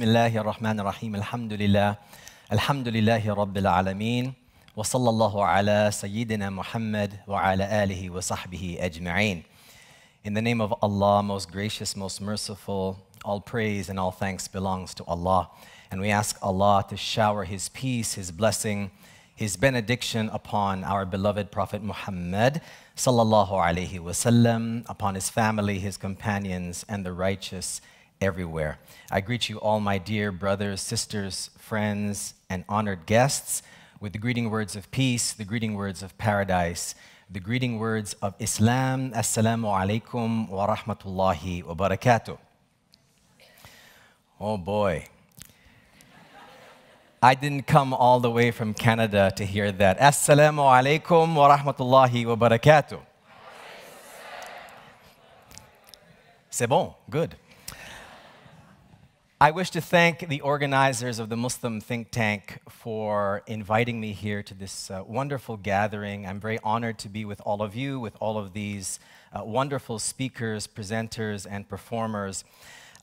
بسم الله الرحمن الرحيم الحمد لله الحمد لله رب العالمين وصلى الله على سيدنا محمد وعلى آله وصحبه أجمعين In the name of Allah, most gracious, most merciful, all praise and all thanks belongs to Allah. And we ask Allah to shower His peace, His blessing, His benediction upon our beloved Prophet Muhammad sallallahu alaihi wasallam, upon his family, his companions, and the righteous everywhere. I greet you all, my dear brothers, sisters, friends, and honored guests, with the greeting words of peace, the greeting words of paradise, the greeting words of Islam. Assalamu alaikum wa rahmatullahi wa barakatuh. Oh boy. I didn't come all the way from Canada to hear that. Assalamu alaikum wa rahmatullahi wa barakatuh. C'est bon, good. I wish to thank the organizers of the Muslim think tank for inviting me here to this uh, wonderful gathering. I'm very honored to be with all of you, with all of these uh, wonderful speakers, presenters, and performers.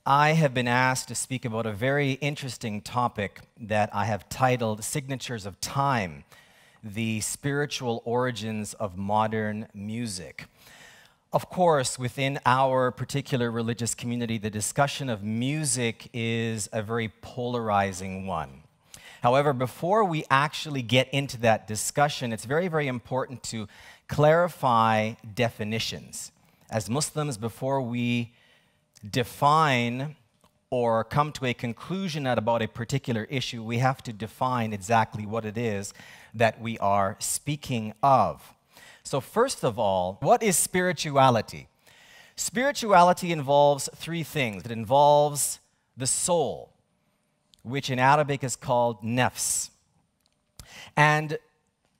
I have been asked to speak about a very interesting topic that I have titled Signatures of Time The Spiritual Origins of Modern Music. Of course, within our particular religious community, the discussion of music is a very polarizing one. However, before we actually get into that discussion, it's very, very important to clarify definitions. As Muslims, before we define or come to a conclusion about a particular issue, we have to define exactly what it is that we are speaking of. So, first of all, what is spirituality? Spirituality involves three things it involves the soul, which in Arabic is called nafs. And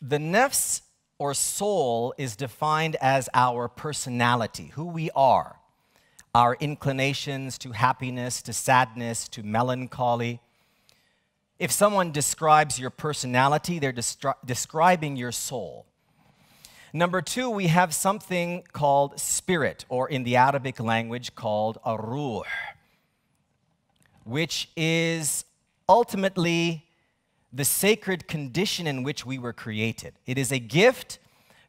the nafs or soul is defined as our personality, who we are, our inclinations to happiness, to sadness, to melancholy. If someone describes your personality, they're describing your soul. Number two, we have something called spirit, or in the Arabic language called a ruh, which is ultimately the sacred condition in which we were created. It is a gift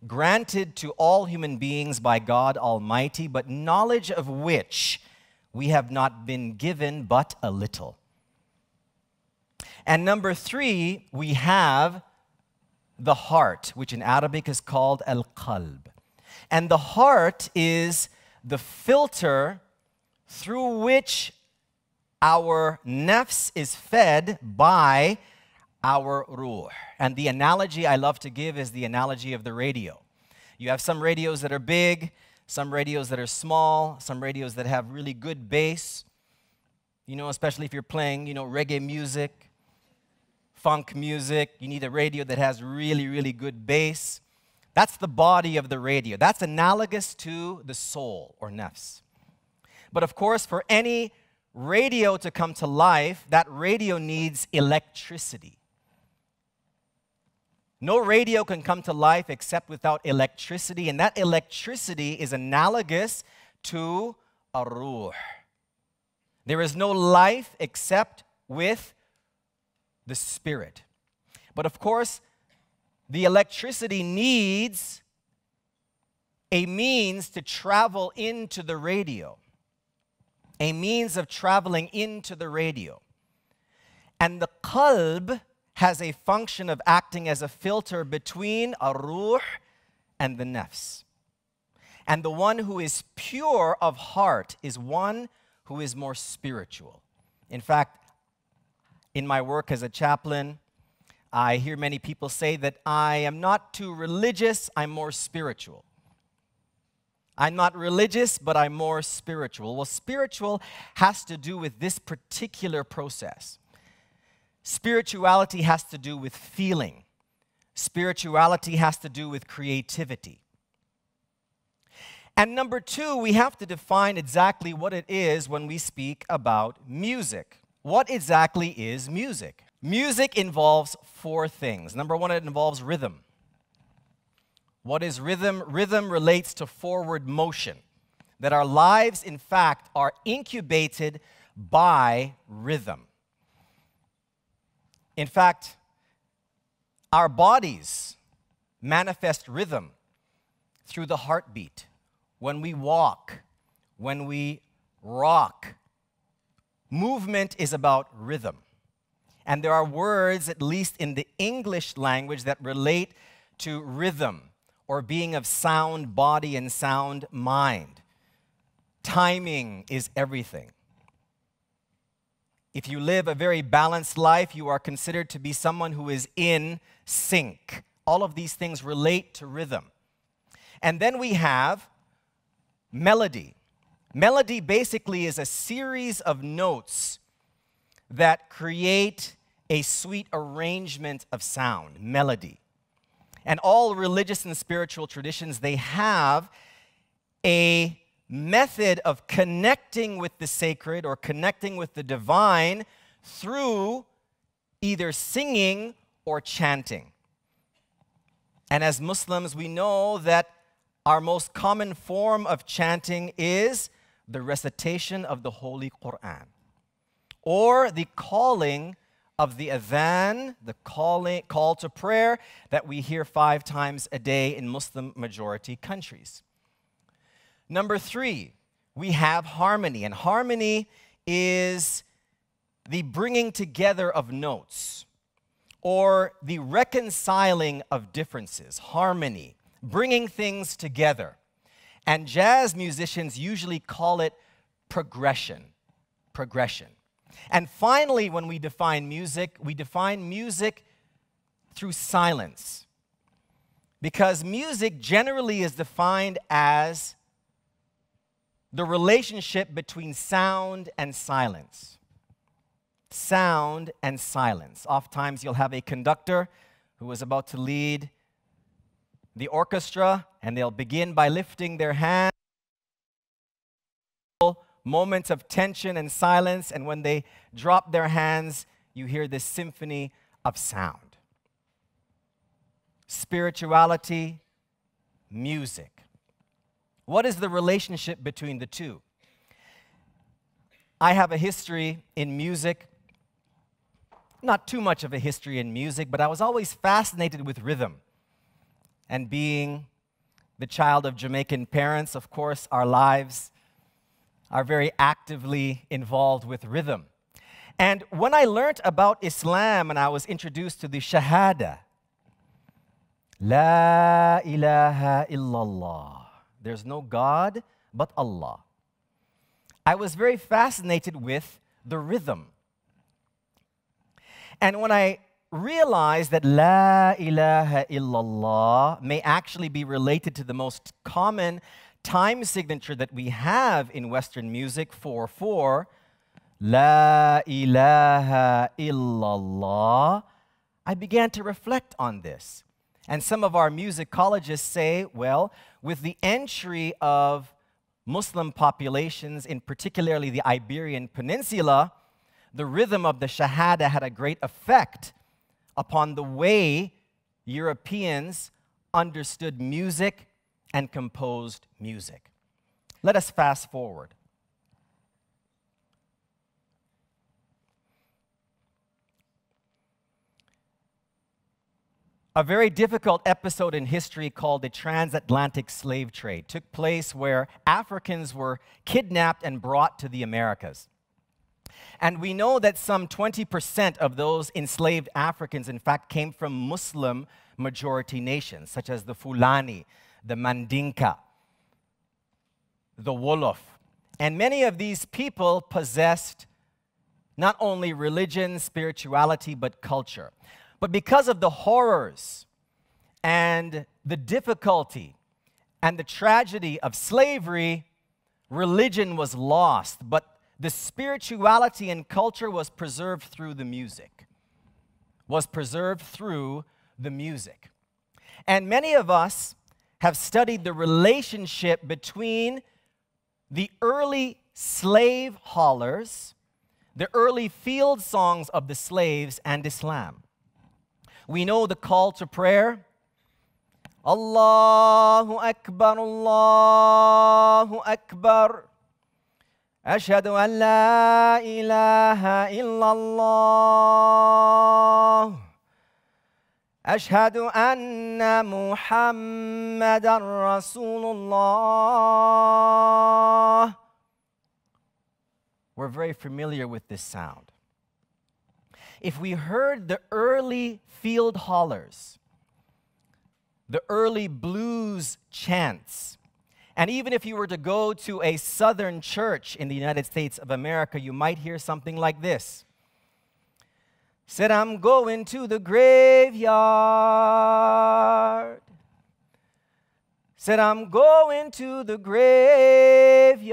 granted to all human beings by God Almighty, but knowledge of which we have not been given but a little. And number three, we have the heart, which in Arabic is called al qalb. And the heart is the filter through which our nafs is fed by our ruh. And the analogy I love to give is the analogy of the radio. You have some radios that are big, some radios that are small, some radios that have really good bass. You know, especially if you're playing, you know, reggae music, funk music, you need a radio that has really, really good bass. That's the body of the radio. That's analogous to the soul or nafs. But of course, for any radio to come to life, that radio needs electricity. No radio can come to life except without electricity, and that electricity is analogous to a ruh. There is no life except with the spirit. But of course, the electricity needs a means to travel into the radio, a means of traveling into the radio. And the qalb has a function of acting as a filter between a ruh and the nafs. And the one who is pure of heart is one who is more spiritual. In fact, in my work as a chaplain, I hear many people say that I am not too religious, I'm more spiritual. I'm not religious, but I'm more spiritual. Well, spiritual has to do with this particular process. Spirituality has to do with feeling, spirituality has to do with creativity. And number two, we have to define exactly what it is when we speak about music. What exactly is music? Music involves four things. Number one, it involves rhythm. What is rhythm? Rhythm relates to forward motion. That our lives, in fact, are incubated by rhythm. In fact, our bodies manifest rhythm through the heartbeat. When we walk, when we rock, movement is about rhythm. And there are words, at least in the English language, that relate to rhythm or being of sound body and sound mind. Timing is everything. If you live a very balanced life, you are considered to be someone who is in sync. All of these things relate to rhythm. And then we have melody. Melody basically is a series of notes that create a sweet arrangement of sound, melody. And all religious and spiritual traditions, they have a method of connecting with the sacred or connecting with the divine through either singing or chanting. And as Muslims, we know that our most common form of chanting is the recitation of the Holy Quran or the calling of the adhan, the calling, call to prayer that we hear five times a day in Muslim majority countries. Number three, we have harmony, and harmony is the bringing together of notes or the reconciling of differences, harmony, bringing things together. And jazz musicians usually call it progression. Progression. And finally, when we define music, we define music through silence. Because music generally is defined as the relationship between sound and silence. Sound and silence. Oftentimes, you'll have a conductor who is about to lead the orchestra, and they'll begin by lifting their hands moments of tension and silence, and when they drop their hands, you hear this symphony of sound. Spirituality, music. What is the relationship between the two? I have a history in music, not too much of a history in music, but I was always fascinated with rhythm. And being the child of Jamaican parents, of course, our lives are very actively involved with rhythm. And when I learned about Islam and I was introduced to the Shahada, La ilaha illallah, there's no God but Allah. I was very fascinated with the rhythm. And when I realized that La ilaha illallah may actually be related to the most common time signature that we have in Western music, 4 4, La ilaha illallah, I began to reflect on this. And some of our musicologists say, well, with the entry of Muslim populations, in particularly the Iberian Peninsula, the rhythm of the Shahada had a great effect upon the way Europeans understood music and composed music. Let us fast forward. A very difficult episode in history called the transatlantic slave trade took place where Africans were kidnapped and brought to the Americas. And we know that some 20% of those enslaved Africans, in fact, came from Muslim majority nations, such as the Fulani, the Mandinka, the Wolof. And many of these people possessed not only religion, spirituality, but culture. But because of the horrors and the difficulty and the tragedy of slavery, religion was lost, but the spirituality and culture was preserved through the music. Was preserved through the music. And many of us have studied the relationship between the early slave hollers, the early field songs of the slaves, and Islam. We know the call to prayer. Allahu Akbar, Allahu Akbar. أشهد أن لا إله إلا الله أشهد أن محمدا رسول الله We're very familiar with this sound. If we heard the early field hollers, the early blues chants, and even if you were to go to a southern church in the United States of America, you might hear something like this. Said, I'm going to the graveyard. Said, I'm going to the graveyard.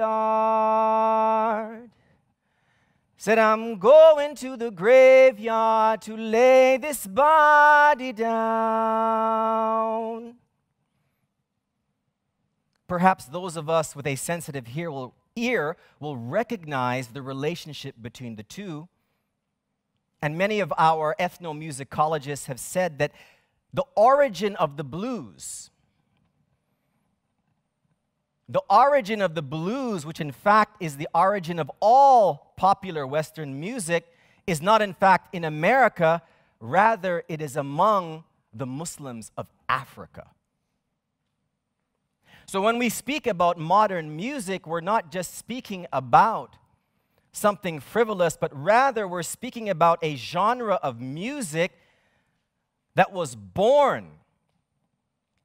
Said, I'm going to the graveyard to lay this body down. Perhaps those of us with a sensitive ear will, ear will recognize the relationship between the two. And many of our ethnomusicologists have said that the origin of the blues, the origin of the blues, which in fact is the origin of all popular Western music, is not in fact in America, rather, it is among the Muslims of Africa. So when we speak about modern music, we're not just speaking about something frivolous, but rather we're speaking about a genre of music that was born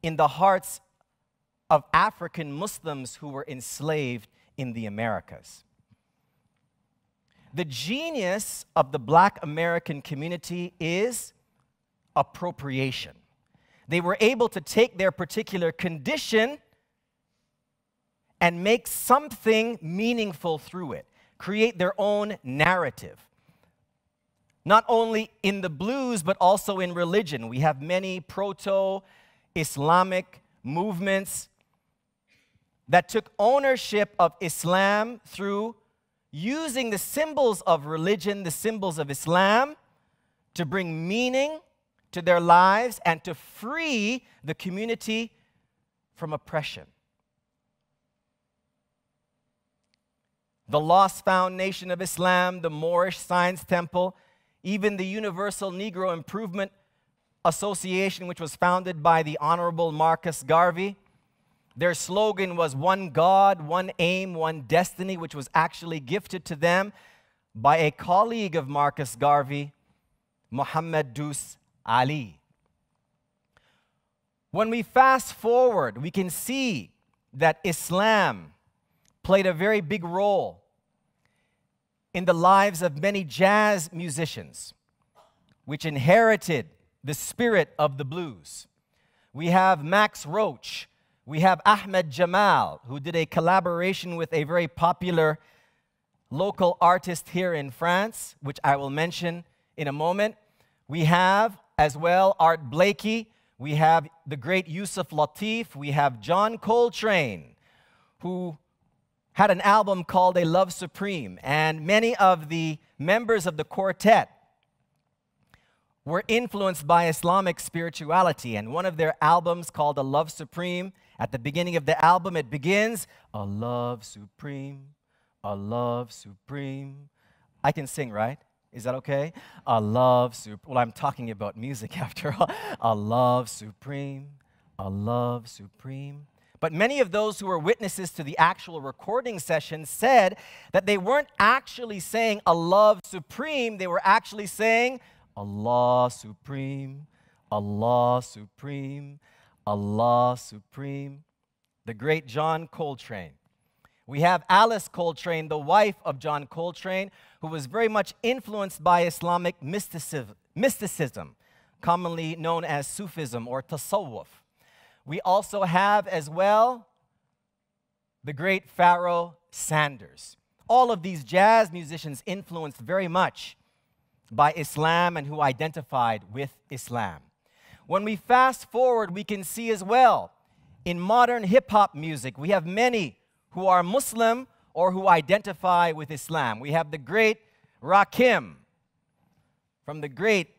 in the hearts of African Muslims who were enslaved in the Americas. The genius of the black American community is appropriation. They were able to take their particular condition and make something meaningful through it, create their own narrative. Not only in the blues, but also in religion. We have many proto Islamic movements that took ownership of Islam through using the symbols of religion, the symbols of Islam, to bring meaning to their lives and to free the community from oppression. The Lost Found Nation of Islam, the Moorish Science Temple, even the Universal Negro Improvement Association, which was founded by the Honorable Marcus Garvey. Their slogan was One God, One Aim, One Destiny, which was actually gifted to them by a colleague of Marcus Garvey, Muhammad Dus Ali. When we fast forward, we can see that Islam played a very big role in the lives of many jazz musicians, which inherited the spirit of the blues. We have Max Roach. We have Ahmad Jamal, who did a collaboration with a very popular local artist here in France, which I will mention in a moment. We have as well Art Blakey. We have the great Yusef Lateef. We have John Coltrane, who had an album called A Love Supreme, and many of the members of the quartet were influenced by Islamic spirituality. And one of their albums called A Love Supreme, at the beginning of the album, it begins, A Love Supreme, A Love Supreme. I can sing, right? Is that okay? A love supreme. Well, I'm talking about music after all. A love supreme, a love supreme. But many of those who were witnesses to the actual recording session said that they weren't actually saying Allah supreme, they were actually saying Allah supreme, Allah supreme, Allah supreme. The great John Coltrane. We have Alice Coltrane, the wife of John Coltrane, who was very much influenced by Islamic mysticism, mysticism commonly known as Sufism or Tasawwuf. We also have as well the great Pharoah Sanders. All of these jazz musicians influenced very much by Islam and who identified with Islam. When we fast forward, we can see as well in modern hip hop music, we have many who are Muslim or who identify with Islam. We have the great Rakim from the great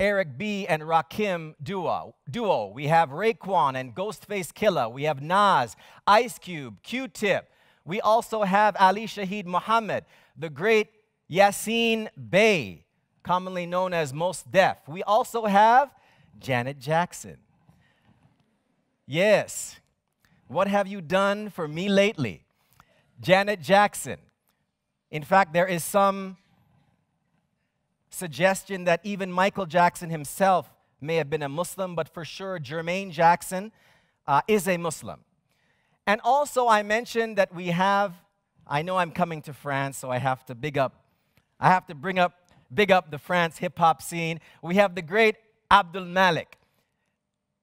Eric B. and Rakim duo. duo. We have Raekwon and Ghostface Killah. We have Nas, Ice Cube, Q-Tip. We also have Ali Shaheed Muhammad, the great Yasin Bey, commonly known as Mos Def. We also have Janet Jackson. Yes. What have you done for me lately? Janet Jackson. In fact, there is some suggestion that even Michael Jackson himself may have been a Muslim, but for sure, Jermaine Jackson uh, is a Muslim. And also, I mentioned that we have, I know I'm coming to France, so I have to big up, I have to bring up, big up the France hip hop scene. We have the great Abd al Malik,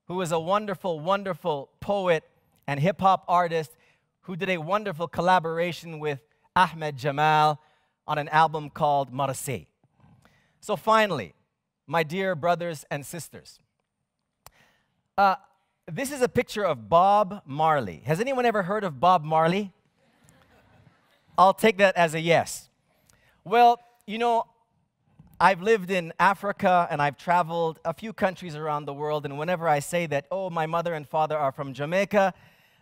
who is a wonderful, wonderful poet and hip hop artist who did a wonderful collaboration with Ahmad Jamal on an album called Marseille. So, finally, my dear brothers and sisters, uh, this is a picture of Bob Marley. Has anyone ever heard of Bob Marley? I'll take that as a yes. Well, you know, I've lived in Africa and I've traveled a few countries around the world, and whenever I say that, oh, my mother and father are from Jamaica,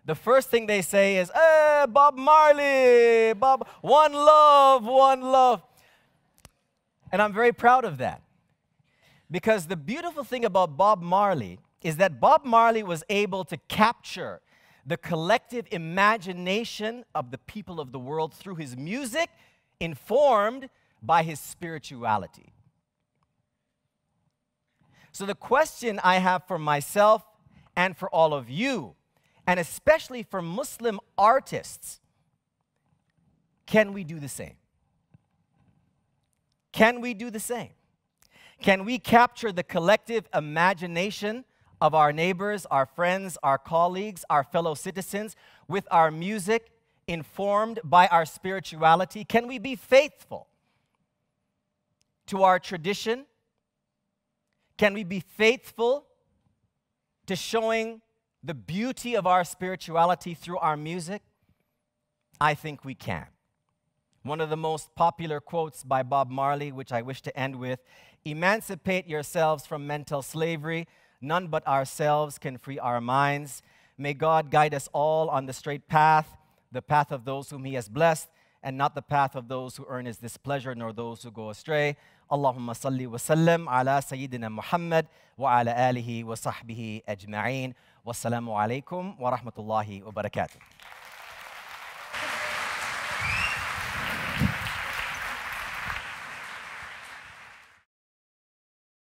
the first thing they say is, eh, Bob Marley, Bob, one love, one love. And I'm very proud of that. Because the beautiful thing about Bob Marley is that Bob Marley was able to capture the collective imagination of the people of the world through his music, informed by his spirituality. So, the question I have for myself and for all of you and especially for Muslim artists, can we do the same? Can we do the same? Can we capture the collective imagination of our neighbors, our friends, our colleagues, our fellow citizens with our music, informed by our spirituality? Can we be faithful to our tradition? Can we be faithful to showing the beauty of our spirituality through our music? I think we can. One of the most popular quotes by Bob Marley, which I wish to end with Emancipate yourselves from mental slavery. None but ourselves can free our minds. May God guide us all on the straight path, the path of those whom He has blessed, and not the path of those who earn His displeasure, nor those who go astray. Allahumma salli wa sallim ala Sayyidina Muhammad wa ala alihi wa sahbihi ajma'in. Wassalamu alaikum wa rahmatullahi wa barakatuh.